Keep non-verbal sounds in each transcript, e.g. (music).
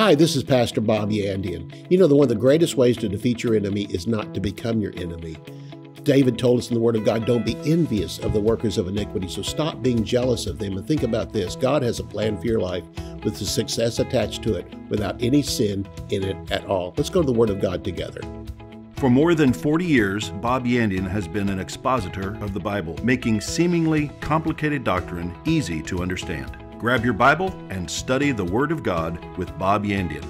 Hi, this is Pastor Bob Yandian. You know, the one of the greatest ways to defeat your enemy is not to become your enemy. David told us in the Word of God, don't be envious of the workers of iniquity. So stop being jealous of them and think about this. God has a plan for your life with the success attached to it without any sin in it at all. Let's go to the Word of God together. For more than 40 years, Bob Yandian has been an expositor of the Bible, making seemingly complicated doctrine easy to understand. Grab your Bible and study the Word of God with Bob Yandian.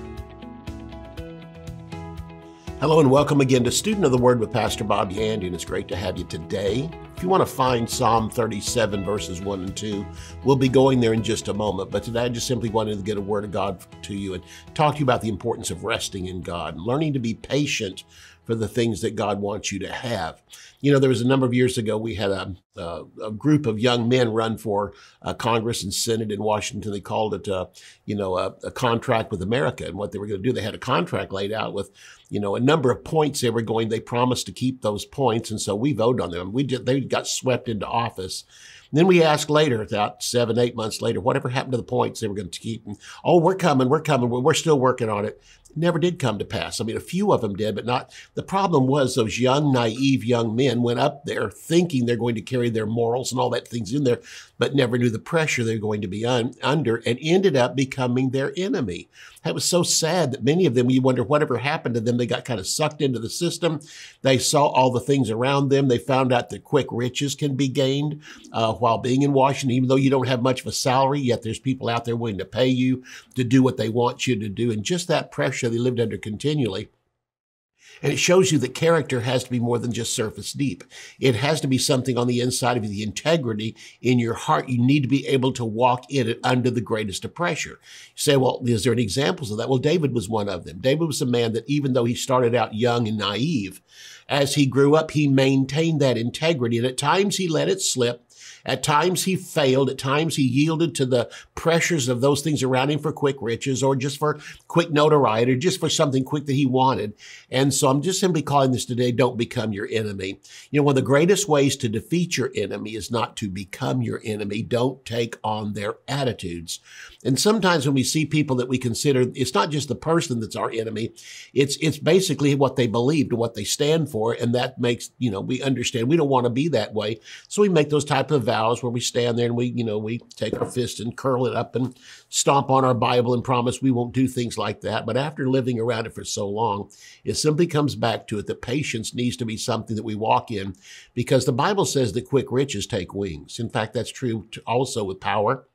Hello and welcome again to Student of the Word with Pastor Bob Yandian. It's great to have you today. If you want to find Psalm 37, verses 1 and 2, we'll be going there in just a moment. But today I just simply wanted to get a word of God to you and talk to you about the importance of resting in God, learning to be patient for the things that God wants you to have. You know, there was a number of years ago, we had a, a, a group of young men run for uh, Congress and Senate in Washington. They called it, uh, you know, a, a, contract with America. And what they were going to do, they had a contract laid out with, you know, a number of points they were going. They promised to keep those points. And so we voted on them. We did, they got swept into office. then we asked later, about seven, eight months later, whatever happened to the points they were going to keep? And, oh, we're coming, we're coming, we're still working on it never did come to pass. I mean, a few of them did, but not. The problem was those young, naive young men went up there thinking they're going to carry their morals and all that things in there, but never knew the pressure they're going to be un, under and ended up becoming their enemy. That was so sad that many of them, you wonder whatever happened to them. They got kind of sucked into the system. They saw all the things around them. They found out that quick riches can be gained uh, while being in Washington, even though you don't have much of a salary, yet there's people out there willing to pay you to do what they want you to do. And just that pressure they lived under continually and it shows you that character has to be more than just surface deep. It has to be something on the inside of you, the integrity in your heart. You need to be able to walk in it under the greatest of pressure. You say, well, is there any examples of that? Well, David was one of them. David was a man that even though he started out young and naive, as he grew up, he maintained that integrity. And at times he let it slip. At times he failed. At times he yielded to the pressures of those things around him for quick riches or just for quick notoriety or just for something quick that he wanted. And so I'm just simply calling this today, don't become your enemy. You know, one of the greatest ways to defeat your enemy is not to become your enemy. Don't take on their attitudes. And sometimes when we see people that we consider, it's not just the person that's our enemy. It's, it's basically what they believe and what they stand for. And that makes, you know, we understand we don't want to be that way. So we make those type of vows where we stand there and we, you know, we take our fist and curl it up and stomp on our Bible and promise we won't do things like that. But after living around it for so long, it simply comes back to it that patience needs to be something that we walk in because the Bible says that quick riches take wings. In fact, that's true also with power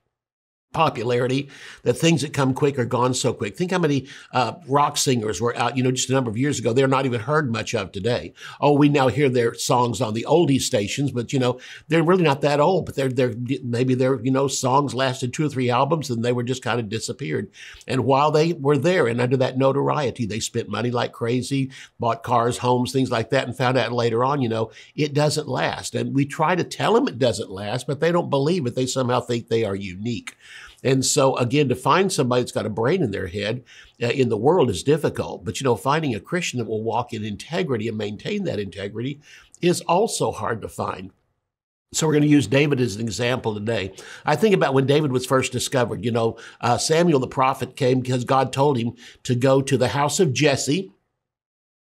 popularity, the things that come quick are gone so quick. Think how many uh, rock singers were out, you know, just a number of years ago. They're not even heard much of today. Oh, we now hear their songs on the oldie stations, but you know, they're really not that old. But they're they're maybe their you know songs lasted two or three albums and they were just kind of disappeared. And while they were there and under that notoriety, they spent money like crazy, bought cars, homes, things like that, and found out later on, you know, it doesn't last. And we try to tell them it doesn't last, but they don't believe it. They somehow think they are unique. And so, again, to find somebody that's got a brain in their head uh, in the world is difficult. But, you know, finding a Christian that will walk in integrity and maintain that integrity is also hard to find. So we're going to use David as an example today. I think about when David was first discovered. You know, uh, Samuel the prophet came because God told him to go to the house of Jesse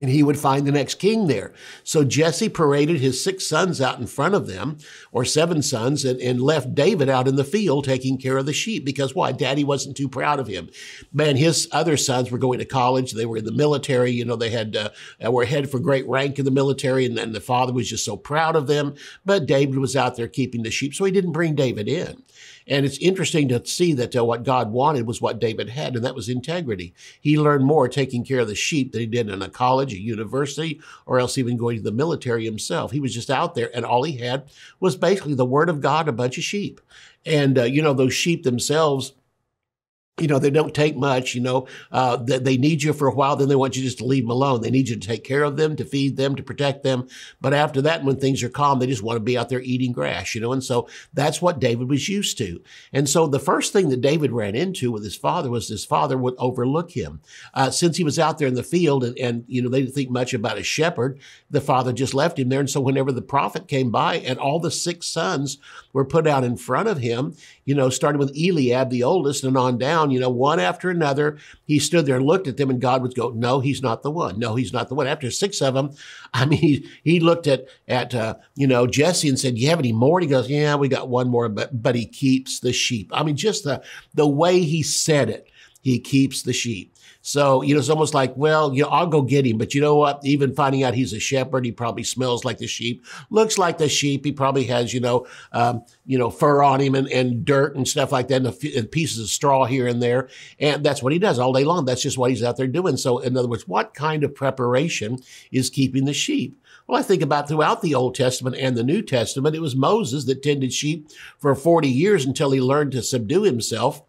and he would find the next king there. So Jesse paraded his six sons out in front of them, or seven sons, and, and, left David out in the field taking care of the sheep because why? Daddy wasn't too proud of him. Man, his other sons were going to college. They were in the military. You know, they had uh, were headed for great rank in the military, and, and the father was just so proud of them. But David was out there keeping the sheep, so he didn't bring David in. And it's interesting to see that uh, what God wanted was what David had, and that was integrity. He learned more taking care of the sheep than he did in a college, a university, or else even going to the military himself. He was just out there, and all he had was basically the word of God, a bunch of sheep. And, uh, you know, those sheep themselves, you know, they don't take much, you know, uh, they need you for a while, then they want you just to leave them alone. They need you to take care of them, to feed them, to protect them. But after that, when things are calm, they just want to be out there eating grass, you know, and so that's what David was used to. And so the first thing that David ran into with his father was his father would overlook him. Uh, since he was out there in the field and, and, you know, they didn't think much about a shepherd, the father just left him there. And so whenever the prophet came by and all the six sons were put out in front of him, you know, starting with Eliab, the oldest, and on down, you know, one after another. He stood there and looked at them, and God would go, No, he's not the one. No, he's not the one. After six of them, (laughs) I mean, he, he looked at, at uh, you know, Jesse and said, You have any more? And he goes, Yeah, we got one more, but, but he keeps the sheep. I mean, just the, the way he said it, he keeps the sheep. So, you know, it's almost like, well, you know, I'll go get him. But you know what? Even finding out he's a shepherd, he probably smells like the sheep, looks like the sheep. He probably has, you know, um, you know, fur on him and, and dirt and stuff like that and, f- and pieces of straw here and there. And that's what he does all day long. That's just what he's out there doing. So, in other words, what kind of preparation is keeping the sheep? Well, I think about throughout the Old Testament and the New Testament, it was Moses that tended sheep for 40 years until he learned to subdue himself.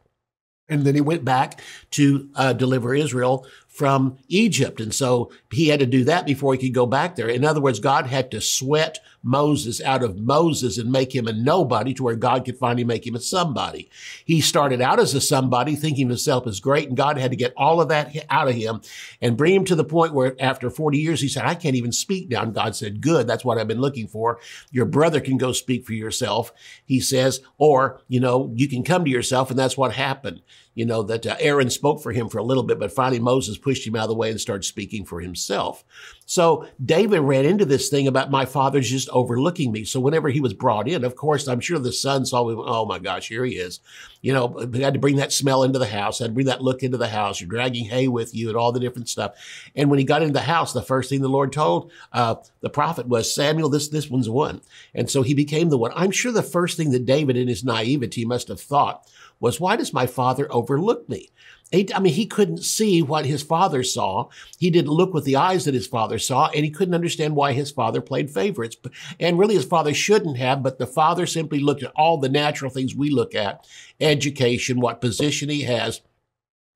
And then he went back to uh, deliver Israel from Egypt. And so he had to do that before he could go back there. In other words, God had to sweat Moses out of Moses and make him a nobody to where God could finally make him a somebody. He started out as a somebody thinking himself as great and God had to get all of that out of him and bring him to the point where after 40 years, he said, I can't even speak now. And God said, good. That's what I've been looking for. Your brother can go speak for yourself. He says, or, you know, you can come to yourself. And that's what happened. You know, that uh, Aaron spoke for him for a little bit, but finally Moses pushed him out of the way and started speaking for himself. So David ran into this thing about my father's just overlooking me. So whenever he was brought in, of course, I'm sure the son saw him. Oh my gosh, here he is. You know, he had to bring that smell into the house, had to bring that look into the house. You're dragging hay with you and all the different stuff. And when he got into the house, the first thing the Lord told uh, the prophet was, Samuel, this, this one's one. And so he became the one. I'm sure the first thing that David in his naivety must have thought was, why does my father overlook me? I mean, he couldn't see what his father saw. He didn't look with the eyes that his father saw, and he couldn't understand why his father played favorites. And really, his father shouldn't have, but the father simply looked at all the natural things we look at education, what position he has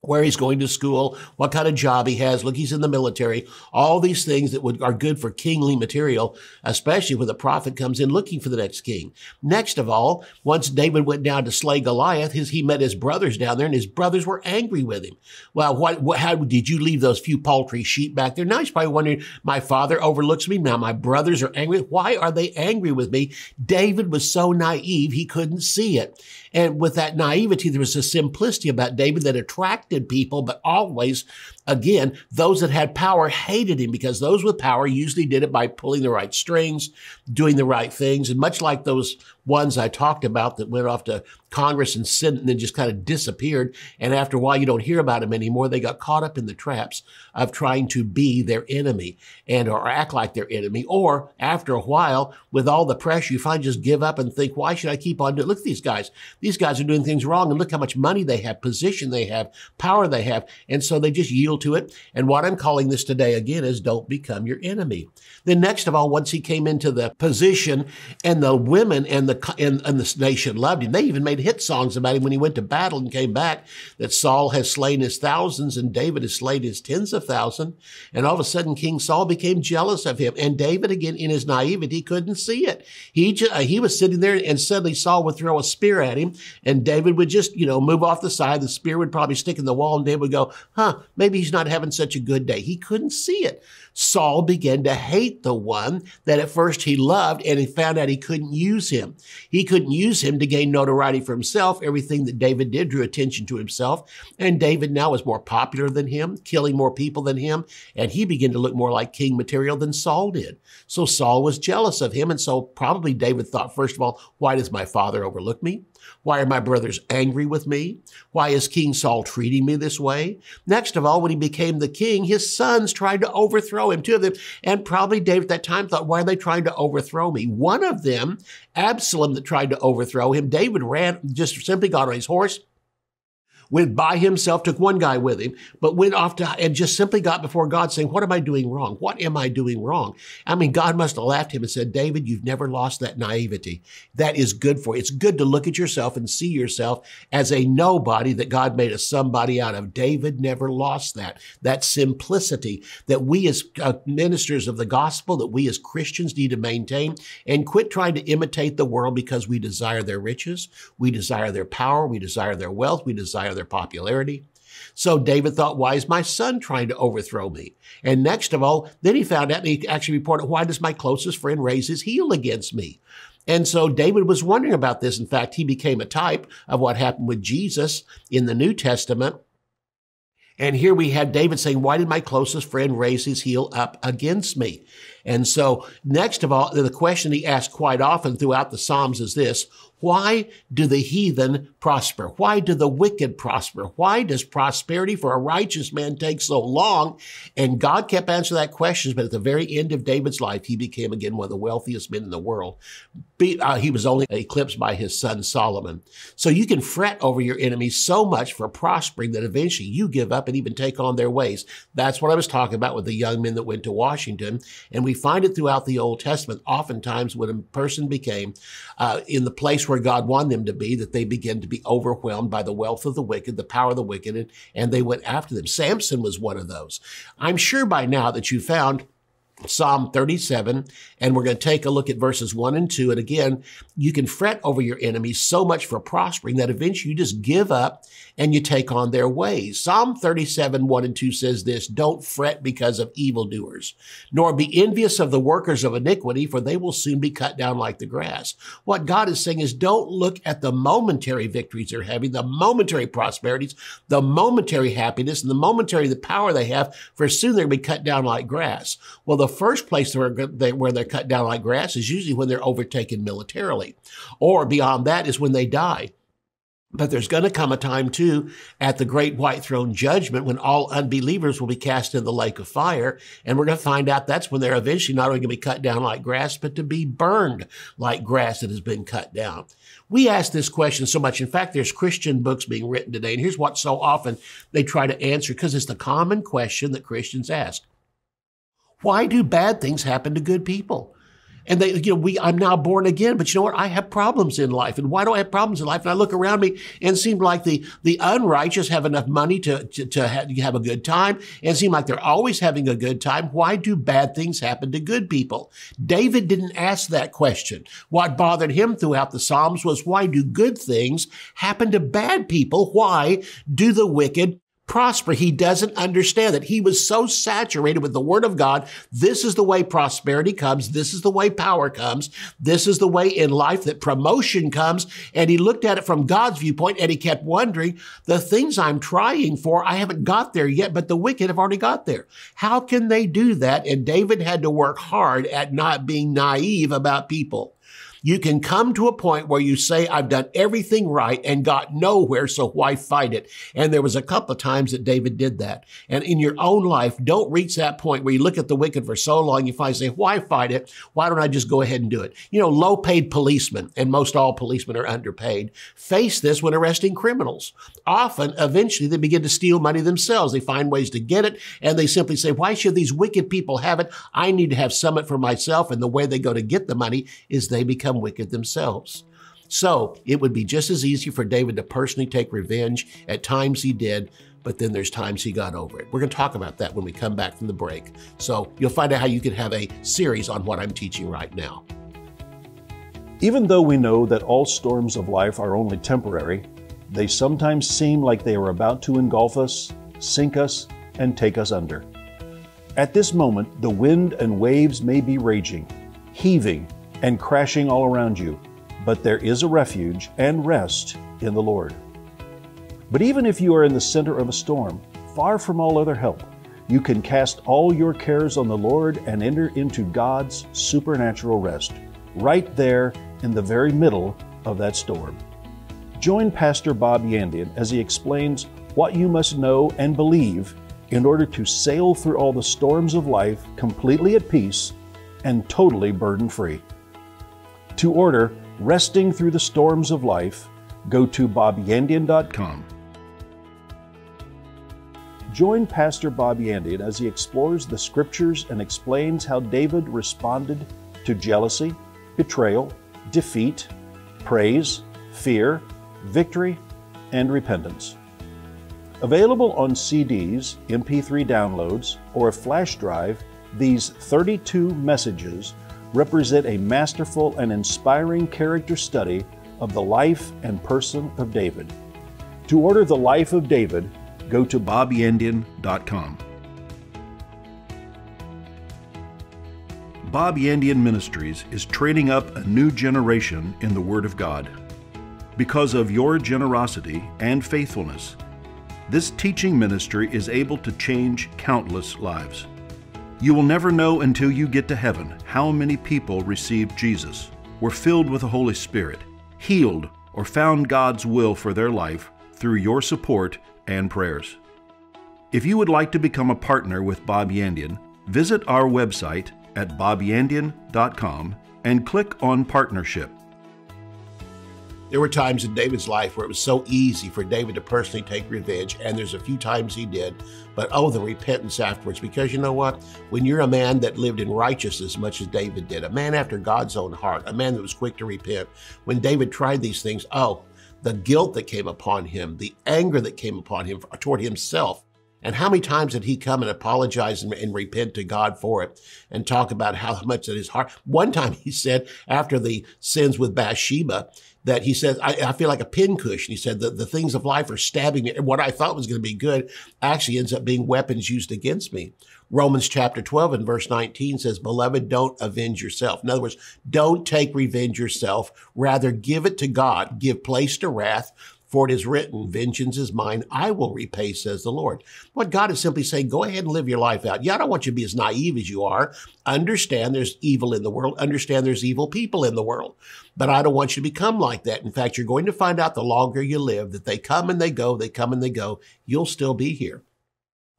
where he's going to school, what kind of job he has. Look, he's in the military. All these things that would, are good for kingly material, especially when the prophet comes in looking for the next king. Next of all, once David went down to slay Goliath, his, he met his brothers down there, and his brothers were angry with him. Well, what, what, how did you leave those few paltry sheep back there? Now he's probably wondering, my father overlooks me. Now my brothers are angry. Why are they angry with me? David was so naive, he couldn't see it. And with that naivety, there was a simplicity about David that attracted people, but always, again, those that had power hated him because those with power usually did it by pulling the right strings, doing the right things. And much like those ones I talked about that went off to Congress and Senate and then just kind of disappeared. And after a while, you don't hear about them anymore. They got caught up in the traps of trying to be their enemy and or act like their enemy. Or after a while, with all the pressure, you finally just give up and think, why should I keep on doing? Look at these guys. These guys are doing things wrong and look how much money they have, position they have, power they have. And so they just yield to it. And what I'm calling this today again is don't become your enemy. Then next of all, once he came into the position and the women and the and, and the nation loved him. They even made hit songs about him when he went to battle and came back that Saul has slain his thousands and David has slain his tens of thousands. And all of a sudden, King Saul became jealous of him. And David, again, in his naivety, couldn't see it. He just, uh, he was sitting there and suddenly Saul would throw a spear at him and David would just, you know, move off the side. The spear would probably stick in the wall and David would go, huh, maybe he's not having such a good day. He couldn't see it. Saul began to hate the one that at first he loved and he found out he couldn't use him. He couldn't use him to gain notoriety for himself. Everything that David did drew attention to himself. And David now was more popular than him, killing more people than him. And he began to look more like king material than Saul did. So Saul was jealous of him. And so probably David thought, first of all, why does my father overlook me? Why are my brothers angry with me? Why is King Saul treating me this way? Next of all, when he became the king, his sons tried to overthrow him, two of them. And probably David at that time thought, why are they trying to overthrow me? One of them, Absalom, that tried to overthrow him, David ran, just simply got on his horse went by himself, took one guy with him, but went off to and just simply got before God saying, What am I doing wrong? What am I doing wrong? I mean, God must have laughed him and said, David, you've never lost that naivety. That is good for you. It's good to look at yourself and see yourself as a nobody that God made a somebody out of. David never lost that. That simplicity that we as uh, ministers of the gospel, that we as Christians need to maintain and quit trying to imitate the world because we desire their riches, we desire their power, we desire their wealth, we desire their popularity. So David thought, why is my son trying to overthrow me? And next of all, then he found out, and he actually reported, why does my closest friend raise his heel against me? And so David was wondering about this. In fact, he became a type of what happened with Jesus in the New Testament. And here we had David saying, Why did my closest friend raise his heel up against me? And so, next of all, the question he asked quite often throughout the Psalms is this why do the heathen prosper? Why do the wicked prosper? Why does prosperity for a righteous man take so long? And God kept answering that question, but at the very end of David's life, he became again one of the wealthiest men in the world. Uh, he was only eclipsed by his son Solomon. So you can fret over your enemies so much for prospering that eventually you give up and even take on their ways. That's what I was talking about with the young men that went to Washington. And we find it throughout the Old Testament. Oftentimes when a person became uh, in the place where God wanted them to be, that they began to be overwhelmed by the wealth of the wicked, the power of the wicked, and, and they went after them. Samson was one of those. I'm sure by now that you found Psalm 37, and we're going to take a look at verses 1 and 2. And again, you can fret over your enemies so much for prospering that eventually you just give up and you take on their ways. Psalm 37, 1 and 2 says this, Don't fret because of evildoers, nor be envious of the workers of iniquity, for they will soon be cut down like the grass. What God is saying is don't look at the momentary victories they're having, the momentary prosperities, the momentary happiness, and the momentary the power they have, for soon they're going to be cut down like grass. Well, the the first place where they're cut down like grass is usually when they're overtaken militarily. Or beyond that is when they die. But there's going to come a time too at the great white throne judgment when all unbelievers will be cast in the lake of fire. And we're going to find out that's when they're eventually not only going to be cut down like grass, but to be burned like grass that has been cut down. We ask this question so much. In fact, there's Christian books being written today. And here's what so often they try to answer because it's the common question that Christians ask. Why do bad things happen to good people? And they, you know, we, I'm now born again, but you know what? I have problems in life. And why do I have problems in life? And I look around me and it seems like the, the unrighteous have enough money to, to, to have, have a good time and seem like they're always having a good time. Why do bad things happen to good people? David didn't ask that question. What bothered him throughout the Psalms was why do good things happen to bad people? Why do the wicked prosper. He doesn't understand that. He was so saturated with the word of God. This is the way prosperity comes. This is the way power comes. This is the way in life that promotion comes. And he looked at it from God's viewpoint and he kept wondering, the things I'm trying for, I haven't got there yet, but the wicked have already got there. How can they do that? And David had to work hard at not being naive about people. You can come to a point where you say, I've done everything right and got nowhere, so why fight it? And there was a couple of times that David did that. And in your own life, don't reach that point where you look at the wicked for so long, you finally say, why fight it? Why don't I just go ahead and do it? You know, low paid policemen, and most all policemen are underpaid, face this when arresting criminals. Often, eventually, they begin to steal money themselves. They find ways to get it, and they simply say, why should these wicked people have it? I need to have some of it for myself. And the way they go to get the money is they become become wicked themselves. So it would be just as easy for David to personally take revenge. At times he did, but then there's times he got over it. We're going to talk about that when we come back from the break. So you'll find out how you can have a series on what I'm teaching right now. Even though we know that all storms of life are only temporary, they sometimes seem like they are about to engulf us, sink us, and take us under. At this moment, the wind and waves may be raging, heaving, and crashing all around you, but there is a refuge and rest in the Lord. But even if you are in the center of a storm, far from all other help, you can cast all your cares on the Lord and enter into God's supernatural rest, right there in the very middle of that storm. Join Pastor Bob Yandian as he explains what you must know and believe in order to sail through all the storms of life completely at peace and totally burden free. To order Resting Through the Storms of Life, go to bobyandian.com. Join Pastor Bob Yandian as he explores the scriptures and explains how David responded to jealousy, betrayal, defeat, praise, fear, victory, and repentance. Available on CDs, MP3 downloads, or a flash drive, these 32 messages represent a masterful and inspiring character study of the life and person of David. To order The Life of David, go to bobyandian.com. Bob Yandian Ministries is training up a new generation in the Word of God. Because of your generosity and faithfulness, this teaching ministry is able to change countless lives. You will never know until you get to heaven how many people received Jesus, were filled with the Holy Spirit, healed, or found God's will for their life through your support and prayers. If you would like to become a partner with Bob Yandian, visit our website at bobyandian.com and click on Partnership. There were times in David's life where it was so easy for David to personally take revenge, and there's a few times he did. But oh, the repentance afterwards, because you know what? When you're a man that lived in righteousness as much as David did, a man after God's own heart, a man that was quick to repent, when David tried these things, oh, the guilt that came upon him, the anger that came upon him uh, toward himself, and how many times did he come and apologize and, and, repent to God for it and talk about how much that his heart? One time he said, after the sins with Bathsheba, that he says, I, I feel like a pincushion. He said, the, the things of life are stabbing me. And what I thought was going to be good actually ends up being weapons used against me. Romans chapter 12 and verse 19 says, Beloved, don't avenge yourself. In other words, don't take revenge yourself. Rather, give it to God. Give place to wrath for it is written, Vengeance is mine, I will repay, says the Lord. What God is simply saying, go ahead and live your life out. Yeah, I don't want you to be as naive as you are. Understand there's evil in the world. Understand there's evil people in the world. But I don't want you to become like that. In fact, you're going to find out the longer you live that they come and they go, they come and they go. You'll still be here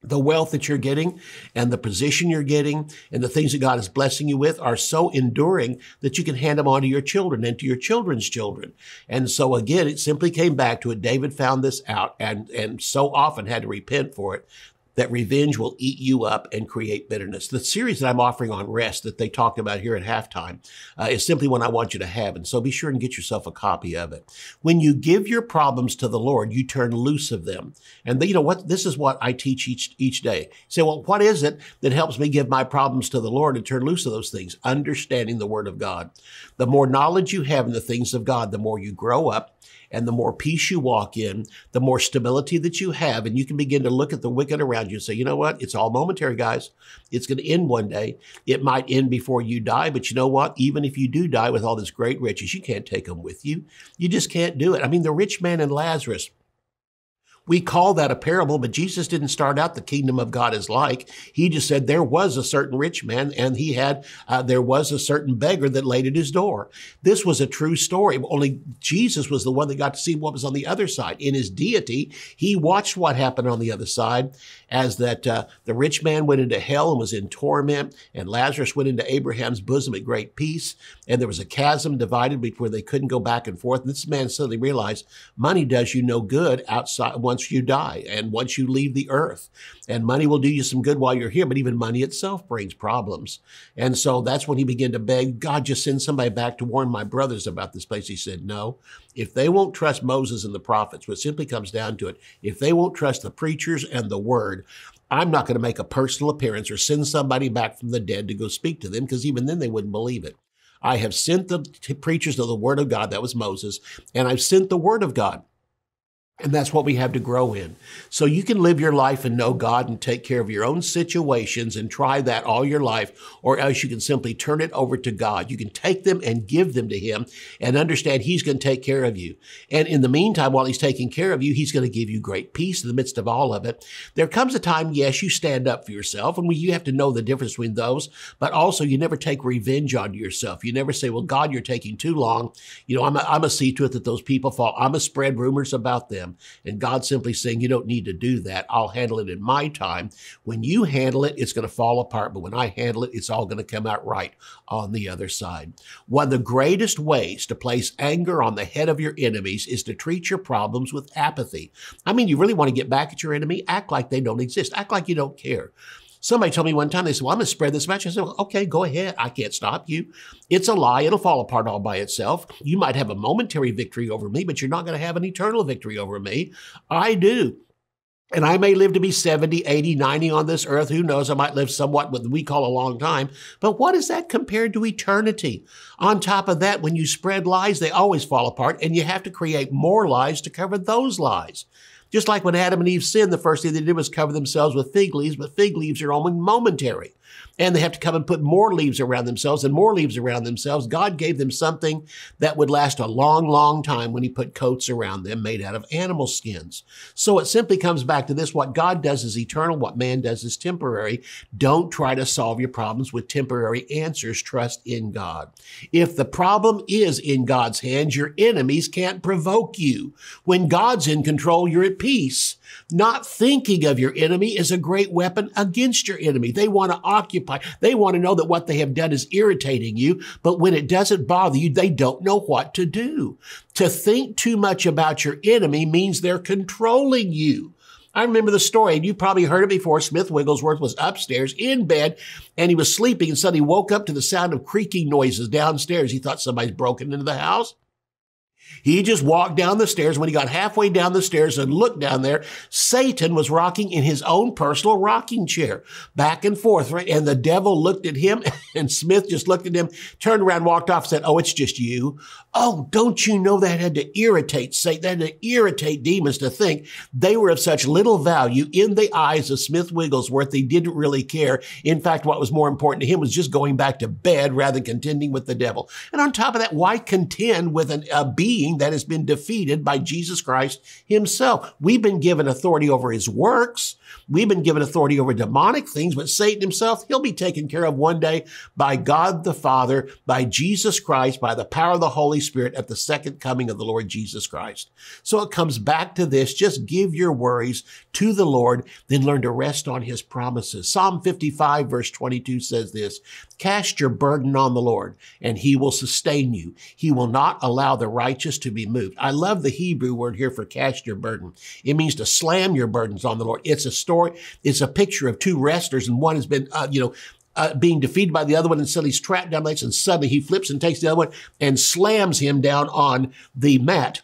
the wealth that you're getting and the position you're getting and the things that God is blessing you with are so enduring that you can hand them on to your children and to your children's children. And so again, it simply came back to it. David found this out and, and so often had to repent for it that revenge will eat you up and create bitterness. The series that I'm offering on rest that they talked about here at halftime uh, is simply one I want you to have. And so be sure and get yourself a copy of it. When you give your problems to the Lord, you turn loose of them. And you know what? This is what I teach each, each day. Say, well, what is it that helps me give my problems to the Lord and turn loose of those things? Understanding the word of God. The more knowledge you have in the things of God, the more you grow up and the more peace you walk in, the more stability that you have. And you can begin to look at the wicked around you and say, you know what? It's all momentary, guys. It's going to end one day. It might end before you die, but you know what? Even if you do die with all this great riches, you can't take them with you. You just can't do it. I mean, the rich man and Lazarus, we call that a parable, but Jesus didn't start out the kingdom of God is like. He just said there was a certain rich man and he had, uh, there was a certain beggar that laid at his door. This was a true story. Only Jesus was the one that got to see what was on the other side. In his deity, he watched what happened on the other side as that uh, the rich man went into hell and was in torment and Lazarus went into Abraham's bosom at great peace. And there was a chasm divided where they couldn't go back and forth. And this man suddenly realized money does you no good outside once you die and once you leave the earth. And money will do you some good while you're here, but even money itself brings problems. And so that's when he began to beg, God, just send somebody back to warn my brothers about this place. He said, no, if they won't trust Moses and the prophets, what simply comes down to it, if they won't trust the preachers and the word, I'm not going to make a personal appearance or send somebody back from the dead to go speak to them because even then they wouldn't believe it. I have sent the preachers of the word of God, that was Moses, and I've sent the word of God. And that's what we have to grow in. So you can live your life and know God and take care of your own situations and try that all your life, or else you can simply turn it over to God. You can take them and give them to Him and understand He's going to take care of you. And in the meantime, while He's taking care of you, He's going to give you great peace in the midst of all of it. There comes a time, yes, you stand up for yourself, and you have to know the difference between those, but also you never take revenge on yourself. You never say, well, God, you're taking too long. You know, I'm a, I'm a see to it that those people fall. I'm a spread rumors about them them. And God simply saying, You don't need to do that. I'll handle it in my time. When you handle it, it's going to fall apart. But when I handle it, it's all going to come out right on the other side. One of the greatest ways to place anger on the head of your enemies is to treat your problems with apathy. I mean, you really want to get back at your enemy? Act like they don't exist. Act like you don't care. Somebody told me one time, they said, well, I'm going to spread this message. I said, well, okay, go ahead. I can't stop you. It's a lie. It'll fall apart all by itself. You might have a momentary victory over me, but you're not going to have an eternal victory over me. I do. And I may live to be 70, 80, 90 on this earth. Who knows? I might live somewhat what we call a long time. But what is that compared to eternity? On top of that, when you spread lies, they always fall apart and you have to create more lies to cover those lies. Just like when Adam and Eve sinned, the first thing they did was cover themselves with fig leaves, but fig leaves are only momentary and they have to come and put more leaves around themselves and more leaves around themselves. God gave them something that would last a long, long time when he put coats around them made out of animal skins. So it simply comes back to this. What God does is eternal. What man does is temporary. Don't try to solve your problems with temporary answers. Trust in God. If the problem is in God's hands, your enemies can't provoke you. When God's in control, you're at peace. Not thinking of your enemy is a great weapon against your enemy. They want to occupy. They want to know that what they have done is irritating you, but when it doesn't bother you, they don't know what to do. To think too much about your enemy means they're controlling you. I remember the story, and you probably heard it before. Smith Wigglesworth was upstairs in bed, and he was sleeping, and suddenly woke up to the sound of creaking noises downstairs. He thought somebody's broken into the house. He just walked down the stairs. When he got halfway down the stairs and looked down there, Satan was rocking in his own personal rocking chair, back and forth, right? And the devil looked at him, (laughs) and Smith just looked at him, turned around, walked off, said, Oh, it's just you. Oh, don't you know that had to irritate Satan, that had to irritate demons to think they were of such little value in the eyes of Smith Wigglesworth, they didn't really care. In fact, what was more important to him was just going back to bed rather than contending with the devil. And on top of that, why contend with an, a being that has been defeated by Jesus Christ himself? We've been given authority over his works. We've been given authority over demonic things, but Satan himself, he'll be taken care of one day by God the Father, by Jesus Christ, by the power of the Holy Spirit at the second coming of the Lord Jesus Christ. So it comes back to this. Just give your worries to the Lord, then learn to rest on his promises. Psalm 55 verse 22 says this, cast your burden on the Lord and he will sustain you. He will not allow the righteous to be moved. I love the Hebrew word here for cast your burden. It means to slam your burdens on the Lord. It's a story. It's a picture of two wrestlers and one has been, uh, you know, uh, being defeated by the other one until he's trapped down ice and suddenly he flips and takes the other one and slams him down on the mat.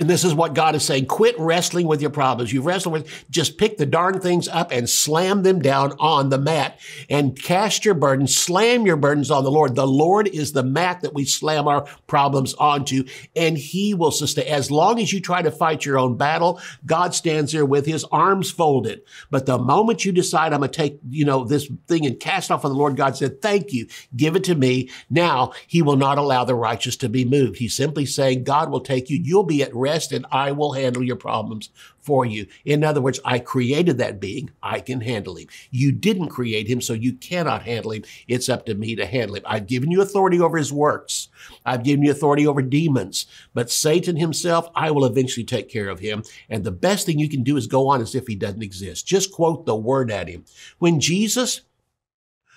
And this is what God is saying. Quit wrestling with your problems. You've wrestled with, just pick the darn things up and slam them down on the mat and cast your burdens, slam your burdens on the Lord. The Lord is the mat that we slam our problems onto and he will sustain. As long as you try to fight your own battle, God stands there with his arms folded. But the moment you decide I'm going to take, you know, this thing and cast off on the Lord, God said, thank you. Give it to me. Now he will not allow the righteous to be moved. He's simply saying God will take you. You'll be at rest and I will handle your problems for you. In other words, I created that being. I can handle him. You didn't create him, so you cannot handle him. It's up to me to handle him. I've given you authority over his works. I've given you authority over demons. But Satan himself, I will eventually take care of him. And the best thing you can do is go on as if he doesn't exist. Just quote the word at him. When Jesus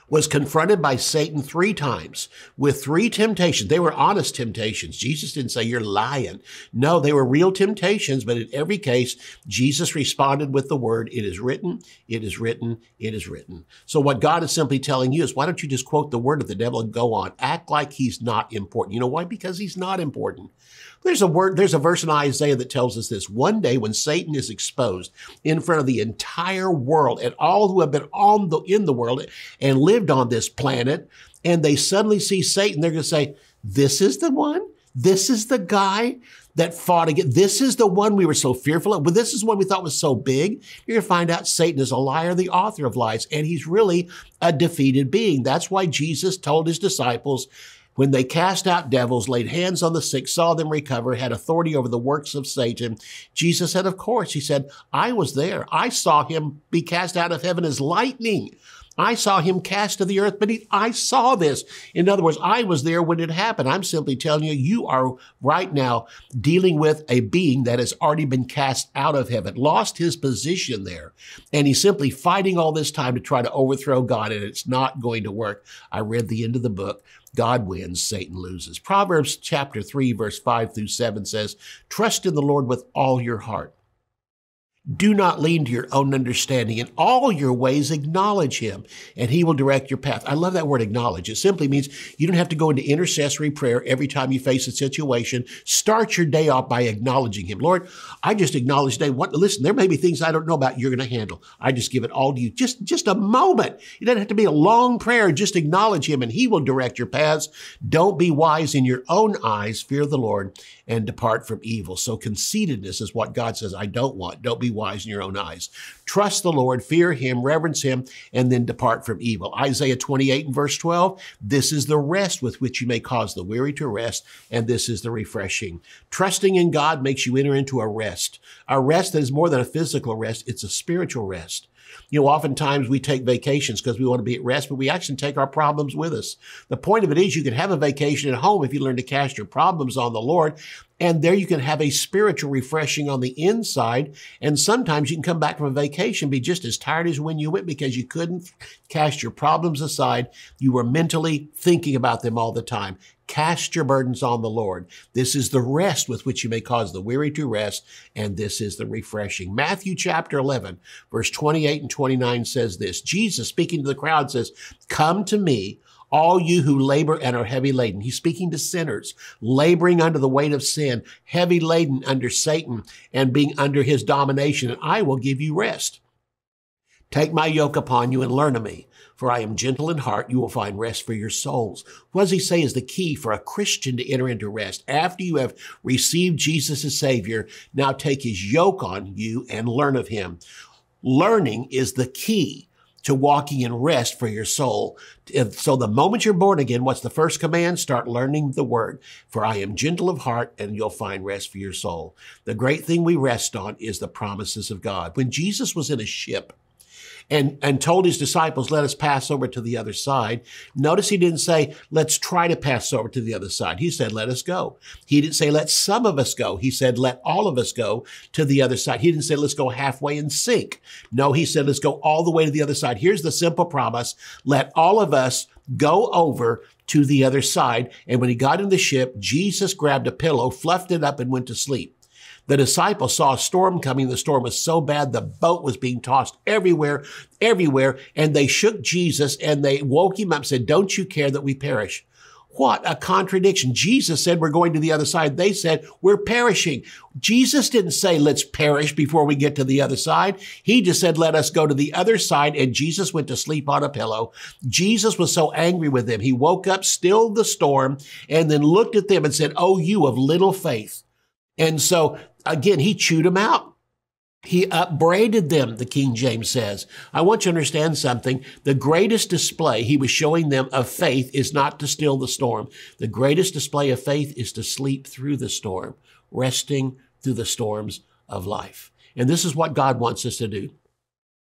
was confronted by Satan three times with three temptations. They were honest temptations. Jesus didn't say, you're lying. No, they were real temptations, but in every case, Jesus responded with the word, it is written, it is written, it is written. So what God is simply telling you is, why don't you just quote the word of the devil and go on? Act like he's not important. You know why? Because he's not important. There's a word, there's a verse in Isaiah that tells us this. One day when Satan is exposed in front of the entire world and all who have been on the, in the world and lived on this planet, and they suddenly see Satan, they're going to say, this is the one? This is the guy that fought again. This is the one we were so fearful of. But this is one we thought was so big. You're going to find out Satan is a liar, the author of lies, and he's really a defeated being. That's why Jesus told his disciples, when they cast out devils, laid hands on the sick, saw them recover, had authority over the works of Satan, Jesus said, Of course. He said, I was there. I saw him be cast out of heaven as lightning. I saw him cast to the earth beneath. I saw this. In other words, I was there when it happened. I'm simply telling you, you are right now dealing with a being that has already been cast out of heaven, lost his position there. And he's simply fighting all this time to try to overthrow God, and it's not going to work. I read the end of the book. God wins, Satan loses. Proverbs chapter 3, verse 5 through 7 says, Trust in the Lord with all your heart do not lean to your own understanding. In all your ways, acknowledge him, and he will direct your path. I love that word acknowledge. It simply means you don't have to go into intercessory prayer every time you face a situation. Start your day off by acknowledging him. Lord, I just acknowledge today. What, listen, there may be things I don't know about you're going to handle. I just give it all to you. Just, just a moment. It doesn't have to be a long prayer. Just acknowledge him, and he will direct your paths. Don't be wise in your own eyes. Fear the Lord and depart from evil. So conceitedness is what God says, I don't want. Don't be wise in your own eyes. Trust the Lord, fear him, reverence him, and then depart from evil. Isaiah 28 and verse 12, this is the rest with which you may cause the weary to rest, and this is the refreshing. Trusting in God makes you enter into a rest, a rest that is more than a physical rest, it's a spiritual rest. You know, oftentimes we take vacations because we want to be at rest, but we actually take our problems with us. The point of it is you can have a vacation at home if you learn to cast your problems on the Lord. And there you can have a spiritual refreshing on the inside. And sometimes you can come back from a vacation, be just as tired as when you went because you couldn't cast your problems aside. You were mentally thinking about them all the time. Cast your burdens on the Lord. This is the rest with which you may cause the weary to rest, and this is the refreshing. Matthew chapter 11, verse 28 and 29 says this Jesus, speaking to the crowd, says, Come to me, all you who labor and are heavy laden. He's speaking to sinners, laboring under the weight of sin, heavy laden under Satan and being under his domination, and I will give you rest. Take my yoke upon you and learn of me, for I am gentle in heart. You will find rest for your souls. What does he say is the key for a Christian to enter into rest? After you have received Jesus as Savior, now take his yoke on you and learn of him. Learning is the key to walking in rest for your soul. So the moment you're born again, what's the first command? Start learning the word. For I am gentle of heart and you'll find rest for your soul. The great thing we rest on is the promises of God. When Jesus was in a ship, and, and told his disciples, let us pass over to the other side. Notice he didn't say, let's try to pass over to the other side. He said, let us go. He didn't say, let some of us go. He said, let all of us go to the other side. He didn't say, let's go halfway and sink. No, he said, let's go all the way to the other side. Here's the simple promise. Let all of us go over to the other side. And when he got in the ship, Jesus grabbed a pillow, fluffed it up, and went to sleep. The disciples saw a storm coming. The storm was so bad, the boat was being tossed everywhere, everywhere. And they shook Jesus and they woke him up and said, don't you care that we perish? What a contradiction. Jesus said we're going to the other side. They said we're perishing. Jesus didn't say let's perish before we get to the other side. He just said let us go to the other side and Jesus went to sleep on a pillow. Jesus was so angry with them. He woke up, stilled the storm and then looked at them and said, Oh, you of little faith. And so again, he chewed them out. He upbraided them, the King James says. I want you to understand something. The greatest display he was showing them of faith is not to still the storm. The greatest display of faith is to sleep through the storm, resting through the storms of life. And this is what God wants us to do.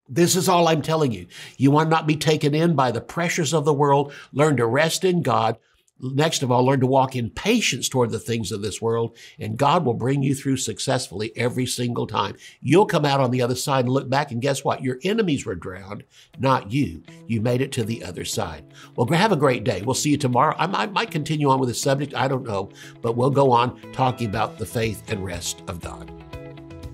This is all I'm telling you. You want to not be taken in by the pressures of the world. Learn to rest in God. Next of all, learn to walk in patience toward the things of this world, and God will bring you through successfully every single time. You'll come out on the other side and look back, and guess what? Your enemies were drowned, not you. You made it to the other side. Well, have a great day. We'll see you tomorrow. I might, might continue on with the subject. I don't know, but we'll go on talking about the faith and rest of God.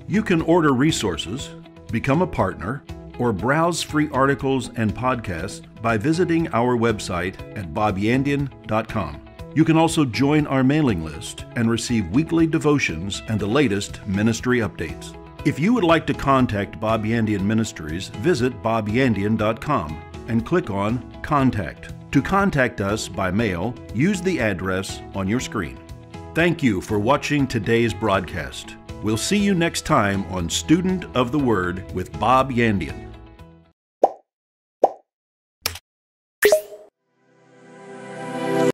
You can order resources, become a partner, or browse free articles and podcasts by visiting our website at bobyandian.com. You can also join our mailing list and receive weekly devotions and the latest ministry updates. If you would like to contact Bob Yandian Ministries, visit bobyandian.com and click on Contact. To contact us by mail, use the address on your screen. Thank you for watching today's broadcast. We'll see you next time on Student of the Word with Bob Yandian.